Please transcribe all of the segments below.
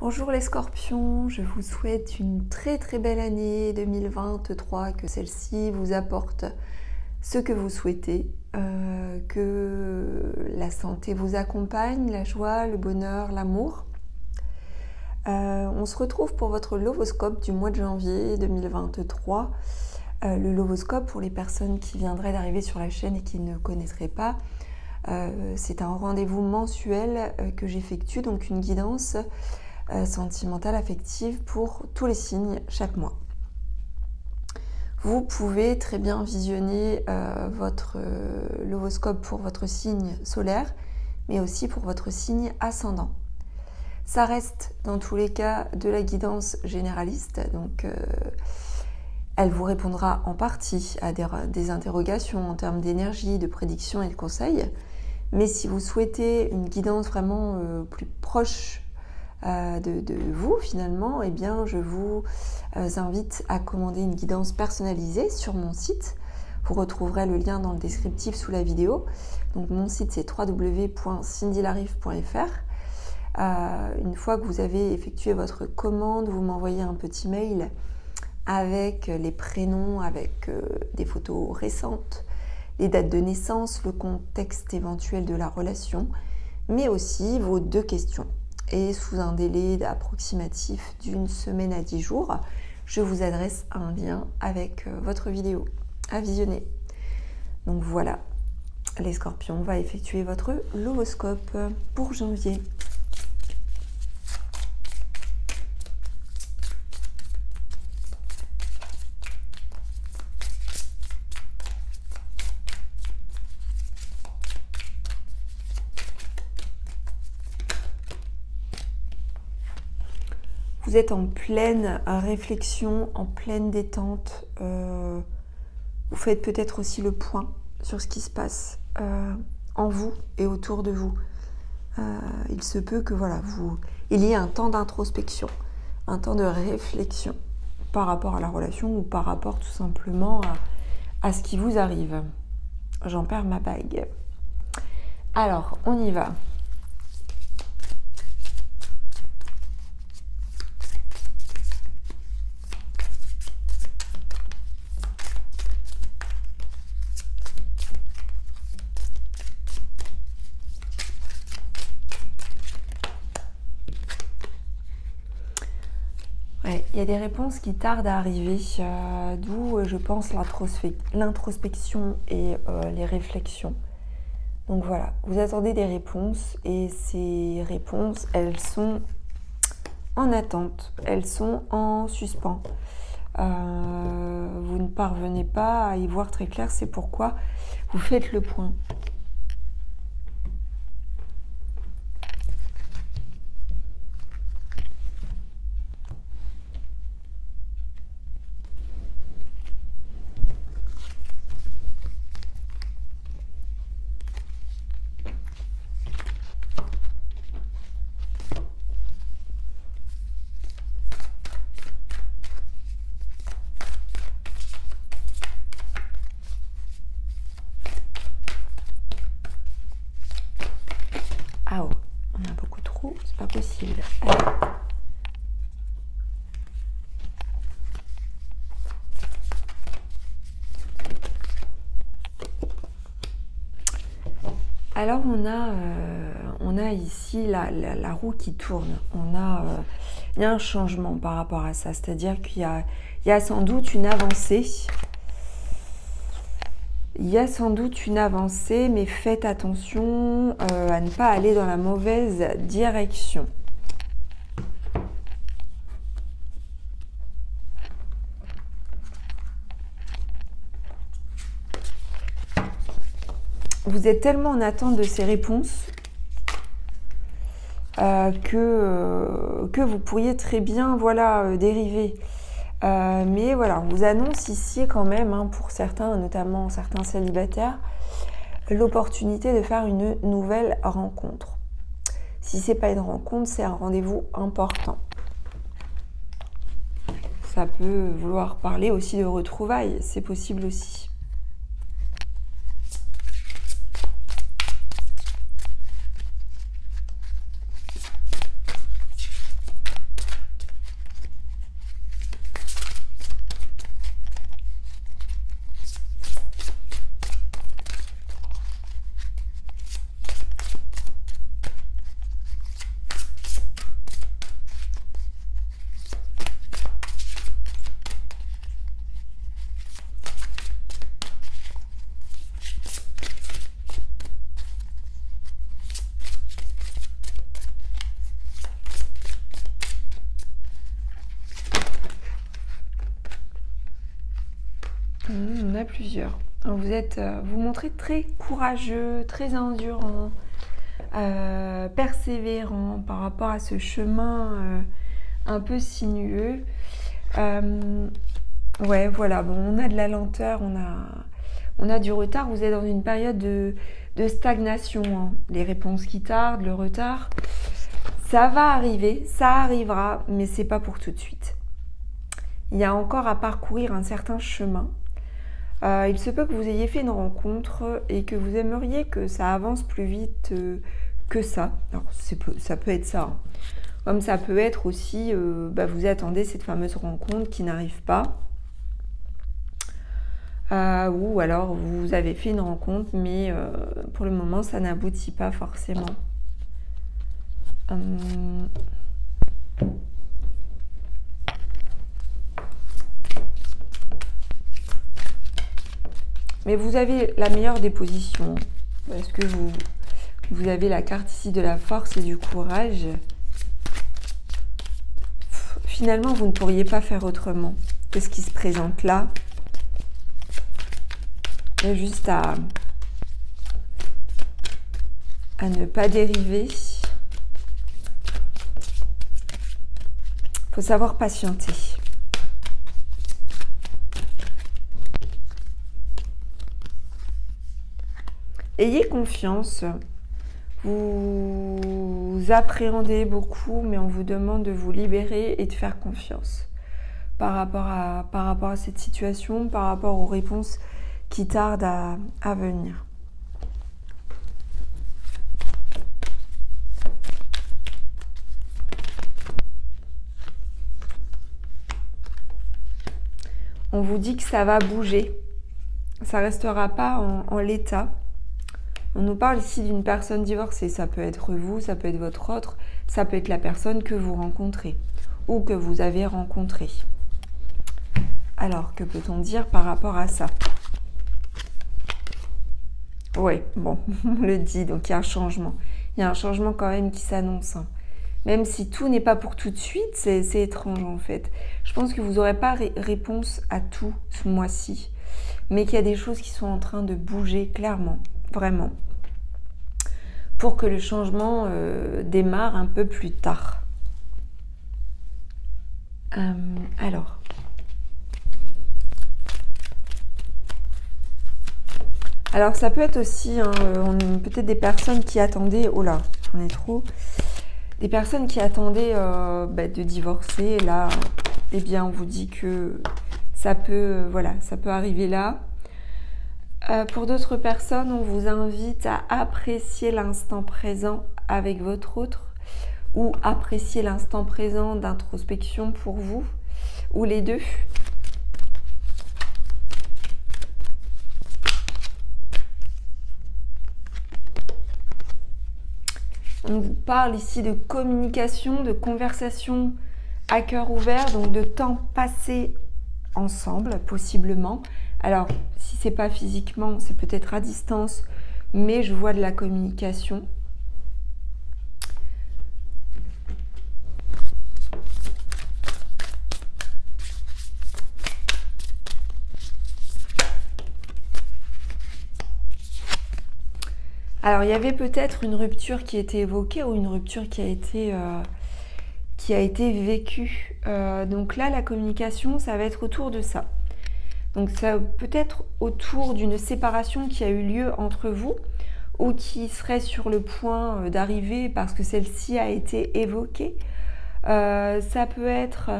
Bonjour les scorpions, je vous souhaite une très très belle année 2023, que celle-ci vous apporte ce que vous souhaitez, euh, que la santé vous accompagne, la joie, le bonheur, l'amour. Euh, on se retrouve pour votre lovoscope du mois de janvier 2023. Euh, le lovoscope, pour les personnes qui viendraient d'arriver sur la chaîne et qui ne connaîtraient pas, c'est un rendez-vous mensuel que j'effectue, donc une guidance euh, sentimentale, affective pour tous les signes chaque mois. Vous pouvez très bien visionner euh, votre euh, l'horoscope pour votre signe solaire, mais aussi pour votre signe ascendant. Ça reste dans tous les cas de la guidance généraliste, donc elle vous répondra en partie à des, des interrogations en termes d'énergie, de prédiction et de conseils. Mais si vous souhaitez une guidance vraiment plus proche euh, de, vous finalement, eh bien, je vous euh, invite à commander une guidance personnalisée sur mon site. Vous retrouverez le lien dans le descriptif sous la vidéo. Donc mon site c'est www.cindylarif.fr. Euh, une fois que vous avez effectué votre commande, vous m'envoyez un petit mail avec les prénoms, avec des photos récentes, les dates de naissance, le contexte éventuel de la relation, mais aussi vos deux questions et sous un délai approximatif d'une semaine à dix jours, je vous adresse un lien avec euh, votre vidéo à visionner. Donc voilà, les scorpions, on va effectuer votre lovoscope pour janvier. Vous êtes en pleine réflexion, en pleine détente. Euh, vous faites peut-être aussi le point sur ce qui se passe euh, en vous et autour de vous. Euh, il se peut que voilà, vous, il y ait un temps d'introspection, un temps de réflexion par rapport à la relation ou par rapport tout simplement à ce qui vous arrive. J'en perds ma bague. Alors, on y va. il y a des réponses qui tardent à arriver, euh, d'où euh, je pense l'introspection et euh, les réflexions. Donc voilà, vous attendez des réponses et ces réponses, elles sont en attente, elles sont en suspens. vous ne parvenez pas à y voir très clair, c'est pourquoi vous faites le point. Alors on a, euh, ici la, roue qui tourne. On a, euh, il y a un changement par rapport à ça. C'est-à-dire qu'il y, y a, sans doute une avancée. Il y a sans doute une avancée, mais faites attention euh, à ne pas aller dans la mauvaise direction. Vous êtes tellement en attente de ces réponses euh, que, euh, que vous pourriez très bien voilà, euh, dériver. mais voilà, on vous annonce ici quand même, hein, pour certains, notamment certains célibataires, l'opportunité de faire une nouvelle rencontre. Si ce n'est pas une rencontre, c'est un rendez-vous important. Ça peut vouloir parler aussi de retrouvailles, c'est possible aussi. Hmm, on a Vous êtes, euh, vous montrez très courageux, très endurant, euh, persévérant par rapport à ce chemin euh, un peu sinueux. ouais, voilà. Bon, on a de la lenteur, on a, on a du retard. Vous êtes dans une période de, stagnation. Hein. Les réponses qui tardent, le retard, ça va arriver, ça arrivera, mais c'est pas pour tout de suite. Il y a encore à parcourir un certain chemin. Euh, il se peut que vous ayez fait une rencontre et que vous aimeriez que ça avance plus vite euh, que ça. Alors, ça peut être ça. Hein. Comme ça peut être aussi, euh, bah, vous attendez cette fameuse rencontre qui n'arrive pas. ou alors vous avez fait une rencontre, mais pour le moment, ça n'aboutit pas forcément. Hum. Mais vous avez la meilleure des positions. Parce que vous, vous avez la carte ici de la force et du courage. Finalement, vous ne pourriez pas faire autrement que ce qui se présente là. Il y a juste à, à ne pas dériver. Il faut savoir patienter. Ayez confiance. Vous, appréhendez beaucoup, mais on vous demande de vous libérer et de faire confiance par rapport à, cette situation, par rapport aux réponses qui tardent à, à venir. On vous dit que ça va bouger. Ça restera pas en l'état. On nous parle ici d'une personne divorcée. Ça peut être vous, ça peut être votre autre, ça peut être la personne que vous rencontrez ou que vous avez rencontré. Alors, que peut-on dire par rapport à ça? Oui, bon, on le dit, donc il y a un changement. Il y a un changement quand même qui s'annonce. Hein. Même si tout n'est pas pour tout de suite, c'est étrange en fait. Je pense que vous n'aurez pas réponse à tout ce mois-ci, mais qu'il y a des choses qui sont en train de bouger clairement vraiment, pour que le changement euh, démarre un peu plus tard. Euh, alors, alors ça peut être aussi hein, peut-être des personnes qui attendaient, oh là, j'en ai trop, des personnes qui attendaient euh, bah, de divorcer. Là, eh bien, on vous dit que ça peut, voilà, ça peut arriver là. Euh, pour d'autres personnes, on vous invite à apprécier l'instant présent avec votre autre ou apprécier l'instant présent d'introspection pour vous ou les deux. On vous parle ici de communication, de conversation à cœur ouvert, donc de temps passé ensemble, possiblement. Alors, c'est pas physiquement, c'est peut-être à distance, mais je vois de la communication. Alors, il y avait peut-être une rupture qui était évoquée ou une rupture qui a été, euh, vécue. Euh, donc là, la communication, ça va être autour de ça. Donc ça peut être autour d'une séparation qui a eu lieu entre vous ou qui serait sur le point euh, d'arriver parce que celle-ci a été évoquée. Euh, ça peut être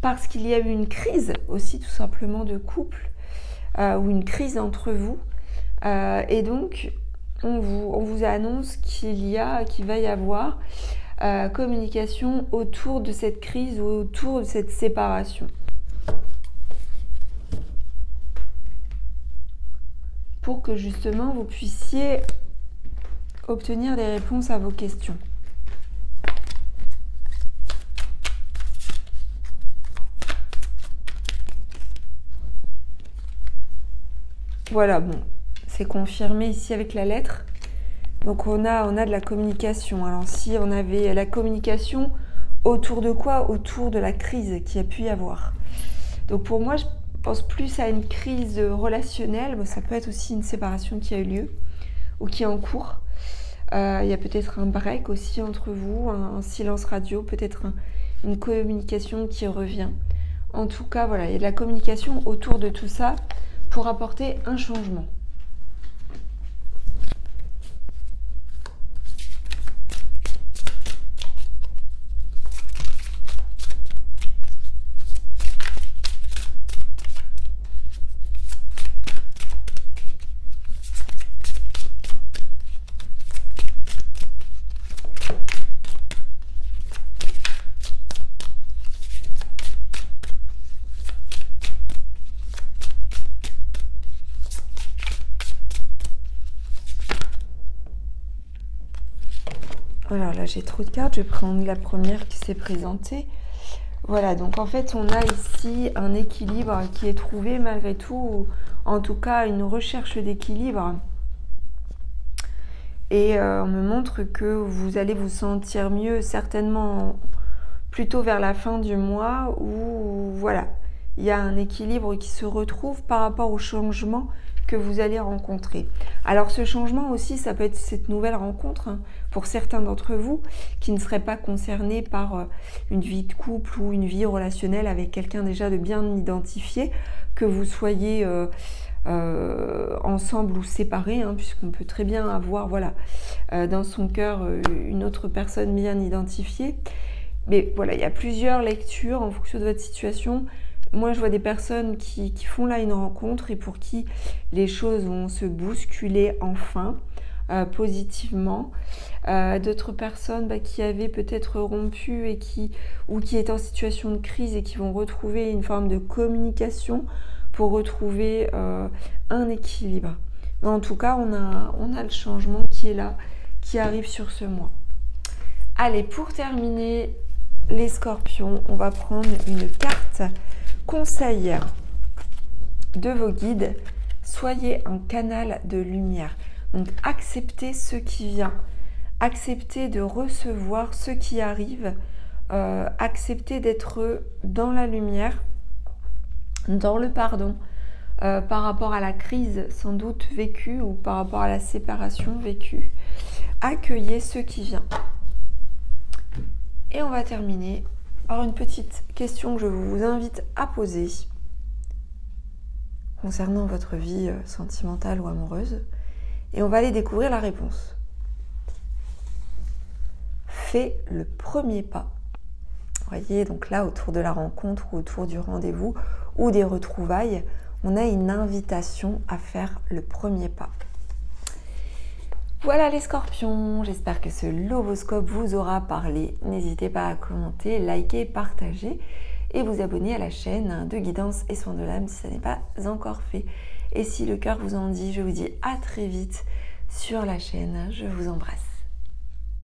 parce qu'il y a eu une crise aussi tout simplement de couple euh, ou une crise entre vous. et donc on vous, on vous annonce qu'il y a, qu'il va y avoir communication autour de cette crise ou autour de cette séparation. Pour que justement vous puissiez obtenir des réponses à vos questions. Voilà, bon, c'est confirmé ici avec la lettre. Donc on a, a de la communication. Alors si on avait la communication autour de quoi? Autour de la crise qui a pu y avoir. Donc pour moi, pense plus à une crise relationnelle. ça peut être aussi une séparation qui a eu lieu ou qui est en cours. Euh, il y a peut-être un break aussi entre vous, un, silence radio, peut-être une communication qui revient. En tout cas, voilà, il y a de la communication autour de tout ça pour apporter un changement. Voilà, là j'ai trop de cartes, je vais prendre la première qui s'est présentée. Voilà, donc en fait on a ici un équilibre qui est trouvé malgré tout, en tout cas une recherche d'équilibre. Et euh, on me montre que vous allez vous sentir mieux certainement plutôt vers la fin du mois où voilà, il y a un équilibre qui se retrouve par rapport au changement que vous allez rencontrer. Alors ce changement aussi, ça peut être cette nouvelle rencontre hein, pour certains d'entre vous qui ne seraient pas concernés par euh, une vie de couple ou une vie relationnelle avec quelqu'un déjà de bien identifié, que vous soyez euh, euh, ensemble ou séparés, hein, puisqu'on peut très bien avoir voilà, dans son cœur une autre personne bien identifiée. Mais voilà, il y a plusieurs lectures en fonction de votre situation moi, je vois des personnes qui, font là une rencontre et pour qui les choses vont se bousculer enfin euh, positivement. Euh, d'autres personnes bah, qui avaient peut-être rompu et qui, ou qui étaient en situation de crise et qui vont retrouver une forme de communication pour retrouver euh, un équilibre. Mais en tout cas, on a, on a le changement qui est là, qui arrive sur ce mois. Allez, pour terminer, les scorpions, on va prendre une carte Conseil de vos guides, soyez un canal de lumière. Donc acceptez ce qui vient, acceptez de recevoir ce qui arrive, euh, acceptez d'être dans la lumière, dans le pardon, euh, par rapport à la crise sans doute vécue ou par rapport à la séparation vécue. Accueillez ce qui vient. Et on va terminer alors une petite question que je vous invite à poser concernant votre vie euh, sentimentale ou amoureuse. Et on va aller découvrir la réponse. Fais le premier pas. Voyez, donc là, autour de la rencontre ou autour du rendez-vous ou des retrouvailles, on a une invitation à faire le premier pas. Voilà les scorpions, j'espère que ce lovoscope vous aura parlé. N'hésitez pas à commenter, liker, partager et vous abonner à la chaîne de guidance et soins de l'âme si ça n'est pas encore fait. Et si le cœur vous en dit, je vous dis à très vite sur la chaîne. Je vous embrasse.